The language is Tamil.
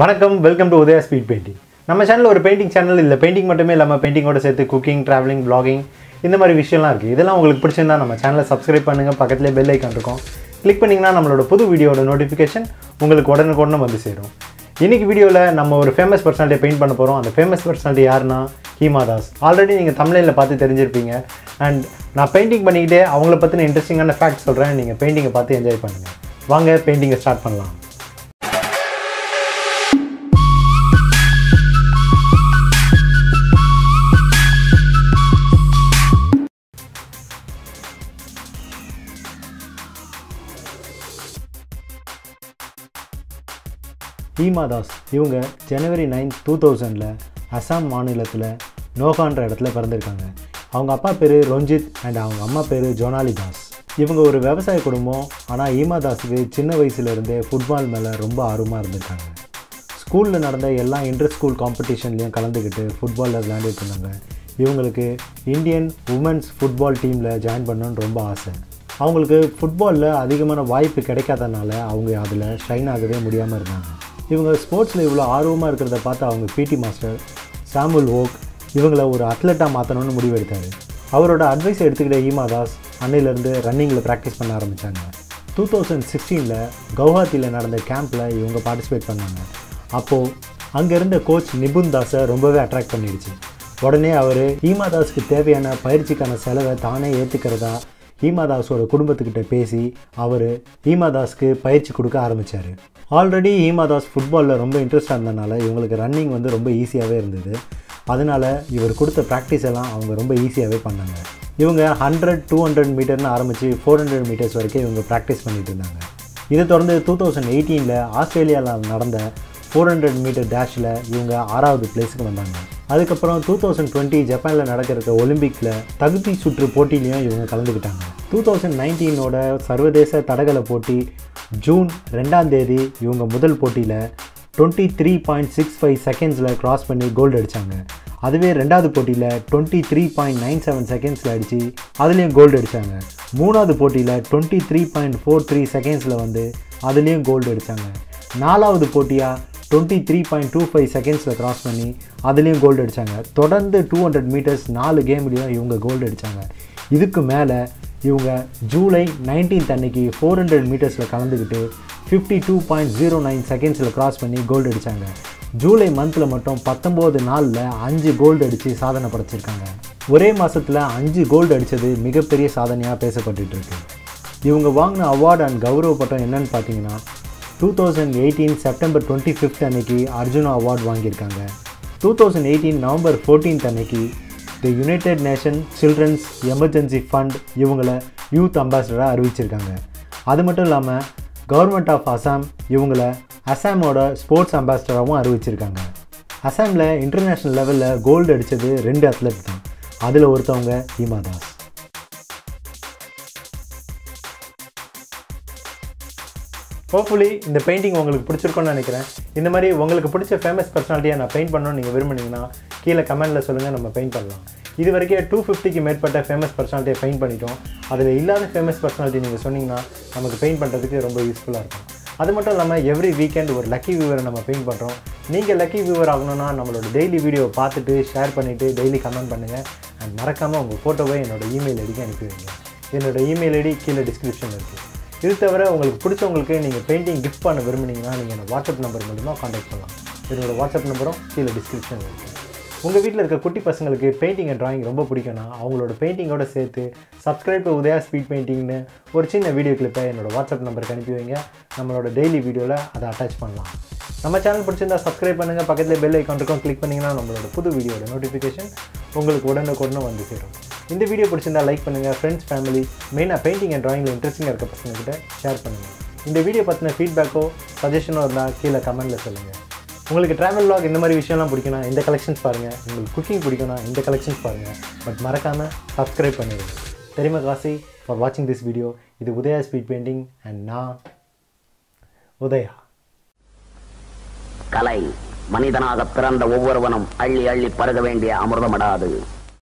வணக்கம் welcome to Udaya speed painting நம்ம சேனல் ஒரு பெயிண்டிங் சேனல் இல்லை பெயிண்டிங் மட்டுமே இல்லாமல் பெயிண்டிங்கோட சேர்த்து குக்கிங் ட்ராவலிங் பிளாகிங் இந்த மாதிரி விஷயம்லாம் இருக்குது இதெல்லாம் உங்களுக்கு பிடிச்சிருந்தா நம்ம சேனலை சப்ஸ்கிரைப் பண்ணுங்கள் பக்கத்துலேயே பெல் ஐக்கான் இருக்கும். கிளிக் பண்ணிங்கன்னா நம்மளோட புது வீடியோட நோட்டிஃபிகேஷன் உங்களுக்கு உடனுக்குடனே வந்து சேரும். இன்றைக்கி வீடியோவில் நம்ம ஒரு ஃபேமஸ் பர்சனாலிட்டியை பெயிண்ட் பண்ண போகிறோம் அந்த ஃபேமஸ் பர்சனாலிட்டி யாருன்னா ஹீமாதாஸ் ஆல்ரெடி நீங்கள் தமிழில் பார்த்து தெரிஞ்சிருப்பீங்க. அண்ட் நான் பெயிண்டிங் பண்ணிக்கிட்டே அவங்கள பற்றின இன்ட்ரெஸ்டிங்கான ஃபேக்ட் சொல்கிறேன் நீங்கள் பெயிண்டிங்கை பார்த்து என்ஜாய் பண்ணுங்கள் வாங்க பெயிண்டிங்கை ஸ்டார்ட் பண்ணலாம். ஹீமா தாஸ் இவங்க ஜனவரி நைன் டூ தௌசண்டில் அசாம் மாநிலத்தில் நோகான்ற இடத்துல பிறந்திருக்காங்க. அவங்க அப்பா பேர் ரஞ்சித் அண்ட் அவங்க அம்மா பேர் ஜோனாலி தாஸ். இவங்க ஒரு விவசாய குடும்பம் ஆனால் ஹீமா தாஸுக்கு சின்ன வயசுலேருந்தே ஃபுட்பால் மேலே ரொம்ப ஆர்வமாக இருந்திருக்காங்க. ஸ்கூலில் நடந்த எல்லா இன்டர் ஸ்கூல் காம்படிஷன்லேயும் கலந்துக்கிட்டு ஃபுட்பாலில் விளையாண்டுட்டு இருந்தாங்க. இவங்களுக்கு இந்தியன் உமன்ஸ் ஃபுட்பால் டீமில் ஜாயின் பண்ணணுன்னு ரொம்ப ஆசை. அவங்களுக்கு ஃபுட்பாலில் அதிகமான வாய்ப்பு கிடைக்காதனால அவங்க அதில் ஷைன் ஆகவே முடியாமல் இருந்தாங்க. இவங்க ஸ்போர்ட்ஸில் இவ்வளோ ஆர்வமாக இருக்கிறத பார்த்து அவங்க பிடி மாஸ்டர் சாமுல் ஓக் இவங்கள ஒரு அத்லெட்டாக மாற்றணும்னு முடிவெடுத்தார். அவரோட அட்வைஸை எடுத்துக்கிட்ட ஹீமா தாஸ் அன்னையிலேருந்து ரன்னிங்கில் ப்ராக்டிஸ் பண்ண ஆரம்பித்தாங்க டூ தௌசண்ட் சிக்ஸ்டீனில் கவுஹாத்தியில் நடந்த கேம்பில் இவங்க பார்ட்டிசிபேட் பண்ணாங்க. அப்போது அங்கே இருந்த கோச் நிபுன் தாஸை ரொம்பவே அட்ராக்ட் பண்ணிடுச்சு. உடனே அவர் ஹீமா தாஸ்க்கு தேவையான பயிற்சிக்கான செலவை தானே ஏற்றுக்கிறதா ஹீமா தாஸோட குடும்பத்துக்கிட்ட பேசி அவர் ஹீமா தாஸ்க்கு பயிற்சி கொடுக்க ஆரம்பித்தார் ஆல்ரெடி ஹீமா தாஸ் ஃபுட்பாலில் ரொம்ப இன்ட்ரெஸ்டாக இருந்தனால இவங்களுக்கு ரன்னிங் வந்து ரொம்ப ஈஸியாகவே இருந்தது. அதனால் இவர் கொடுத்த ப்ராக்டிஸ் எல்லாம் அவங்க ரொம்ப ஈஸியாகவே பண்ணாங்க. இவங்க ஹண்ட்ரட் டூ ஹண்ட்ரட் மீட்டர்னு ஆரம்பித்து ஃபோர் ஹண்ட்ரட் மீட்டர்ஸ் வரைக்கும் இவங்க ப்ராக்டிஸ் பண்ணிகிட்டு இருந்தாங்க. இதை தொடர்ந்து டூ தௌசண்ட் எயிட்டீனில் ஆஸ்திரேலியாவில் நடந்த ஃபோர் ஹண்ட்ரட் மீட்டர் டேஷில் இவங்க ஆறாவது பிளேஸுக்கு வந்தாங்க. அதுக்கப்புறம் டூ தௌசண்ட் டுவெண்ட்டி ஜப்பானில் நடக்கிற ஒலிம்பிக்கில் தகுதி சுற்று போட்டிலையும் இவங்க கலந்துக்கிட்டாங்க. டூ தௌசண்ட் நைன்டீனோட சர்வதேச தடகள போட்டி ஜூன் ரெண்டாம் தேதி இவங்க முதல் போட்டியில் twenty three point six five செகண்ட்ஸில் க்ராஸ் பண்ணி கோல்டு அடித்தாங்க அதுவே ரெண்டாவது போட்டியில் twenty three point nine seven செகண்ட்ஸில் அடித்து அதுலேயும் கோல்டு அடித்தாங்க மூணாவது போட்டியில் twenty three point four three செகண்ட்ஸில் வந்து அதுலேயும் கோல்டு அடித்தாங்க நாலாவது போட்டியாக twenty three point two five செகண்ட்ஸில் கிராஸ் பண்ணி அதுலேயும் கோல்டு அடித்தாங்க தொடர்ந்து டூ ஹண்ட்ரட் மீட்டர்ஸ் நாலு கேம்லேயும் இவங்க கோல்டு அடித்தாங்க இதுக்கு மேலே இவங்க ஜூலை நைன்டீன்த் அன்னைக்கு ஃபோர் ஹண்ட்ரட் மீட்டர்ஸில் கலந்துக்கிட்டு fifty two point zero nine செகண்ட்ஸில் கிராஸ் பண்ணி கோல்டு அடித்தாங்க ஜூலை மந்தில் மட்டும் பத்தொம்போது நாளில் அஞ்சு கோல்டு அடித்து சாதனை படைச்சிருக்காங்க. ஒரே மாதத்தில் அஞ்சு கோல்டு அடித்தது மிகப்பெரிய சாதனையாக பேசப்பட்டுருக்கு இவங்க வாங்கின அவார்டு அண்ட் கௌரவ பட்டம் என்னன்னு பார்த்தீங்கன்னா two thousand eighteen September twenty fifth அன்னைக்கு அர்ஜுனா அவார்ட் வாங்கியிருக்காங்க. Two thousand eighteen November fourteenth அன்னைக்கு the united nation children's emergency fund இவங்களை யூத் அம்பாசடராக அறிவிச்சிருக்காங்க. அது மட்டும் இல்லாமல் கவர்மெண்ட் ஆஃப் அசாம் இவங்கள அசாமோட ஸ்போர்ட்ஸ் அம்பாசிடராகவும் அறிவிச்சிருக்காங்க. அசாமில் இன்டர்நேஷ்னல் லெவலில் கோல்டு அடித்தது ரெண்டு அத்லட் தான். அதில் ஒருத்தவங்க ஹீமா தாஸ். ஹோப்ஃபுல்லி இந்த பெயிண்டிங் உங்களுக்கு பிடிச்சிருக்கும்னு நினைக்கிறேன். இந்த மாதிரி உங்களுக்கு பிடிச்ச ஃபேமஸ் பர்சனாலிட்டியாக நான் பெயிண்ட் பண்ணணும்னு நீங்கள் விரும்புனீங்கன்னா கீழே கமெண்ட்டில் சொல்லுங்கள் நம்ம பெயிண்ட் பண்ணலாம். இது வரைக்கும் டூ ஃபிஃப்டிக்கு மேற்பட்ட ஃபேமஸ் பர்சனாலிட்டியை பெயிண்ட் பண்ணிட்டோம். அதில் இல்லாத ஃபேமஸ் பர்சனாலிட்டி நீங்கள் சொன்னீங்கன்னா நமக்கு பெயிண்ட் பண்ணுறதுக்கு ரொம்ப யூஸ்ஃபுல்லாக இருக்கும். அது மட்டும் இல்லாமல் எவ்ரி வீக்கெண்ட் ஒரு லக்கி வியூவரை நம்ம பெயிண்ட் பண்ணுறோம் நீங்கள் லக்கி வியூவர் ஆகணும்னா நம்மளோட டெய்லி வீடியோவை பார்த்துட்டு ஷேர் பண்ணிவிட்டு டெய்லி கமெண்ட் பண்ணுங்கள் அண்ட் மறக்காமல் உங்கள் ஃபோட்டோவை என்னோடய இமெயில் ஐடிக்கு அனுப்பி வைங்க. இமெயில் ஐடி கீழே டிஸ்கிரிப்ஷனில் இருக்குது இது தவிர உங்களுக்கு பிடிச்சவங்களுக்கு நீங்கள் பெயிண்டிங் கிஃப்ட் பண்ண விரும்புனீங்கன்னா நீங்கள் என்னோட வாட்ஸ்அப் நம்பர் மூலிமா காண்டாக்ட் பண்ணலாம். என்னோட வாட்ஸ்அப் நம்பரும் கீழே டிஸ்கிரிப்ஷனில் இருக்குது உங்கள் வீட்டில் இருக்க குட்டி பசங்களுக்கு பெயிண்டிங் அண்ட் ட்ராயிங் ரொம்ப பிடிக்கும்னா அவங்களோட பெயிண்டிங்கோட சேர்த்து சப்ஸ்கிரைப் உதயா ஸ்பீட் பெயிண்டிங்னு ஒரு சின்ன வீடியோ கிளிப்பை என்னோட வாட்ஸ்அப் நம்பருக்கு அனுப்பி வைங்க. நம்மளோட டெய்லி வீடியோவில் அதை அட்டாச் பண்ணலாம். நம்ம சேனல் பிடிச்சிருந்தா சப்ஸ்கிரைப் பண்ணுங்கள் பக்கத்தில் பெல் ஐக்கான் இருக்கும் கிளிக் பண்ணிங்கன்னா நம்மளோட புது வீடியோட நோட்டிஃபிகேஷன் உங்களுக்கு உடனுக்குடனே வந்து சேரும். இந்த வீடியோ பிடிச்சிருந்தா லைக் பண்ணுங்கள் ஃப்ரெண்ட்ஸ் ஃபேமிலி மெயினாக பெயிண்டிங் அண்ட் ட்ராயிங்கில் இன்ட்ரெஸ்டிங்காக இருக்க பசங்கக்கிட்ட ஷேர் பண்ணுங்கள் இந்த வீடியோ பற்றின ஃபீட்பேக்கோ சஜஷனோ இருந்தால் கீழே கமெண்ட்டில் சொல்லுங்கள் உங்களுக்கு ட்ராவல் லாக் இந்த மாதிரி விஷயம்லாம் பிடிக்கும்னா இந்த கலெக்ஷன்ஸ் பாருங்கள் உங்களுக்கு குக்கிங் பிடிக்கும்னா இந்த கலெக்ஷன்ஸ் பாருங்கள் பட் மறக்காமல் சப்ஸ்கிரைப் பண்ணிடுங்க. தெரியுமா காசி? ஃபார் வாட்சிங் திஸ் வீடியோ இது உதயா ஸ்பீட் பெயிண்டிங் அண்ட் நான் உதயா. கலை மனிதனாக பிறந்த ஒவ்வொருவனும் அள்ளி அள்ளி பருக வேண்டிய அமிர்தமடாது.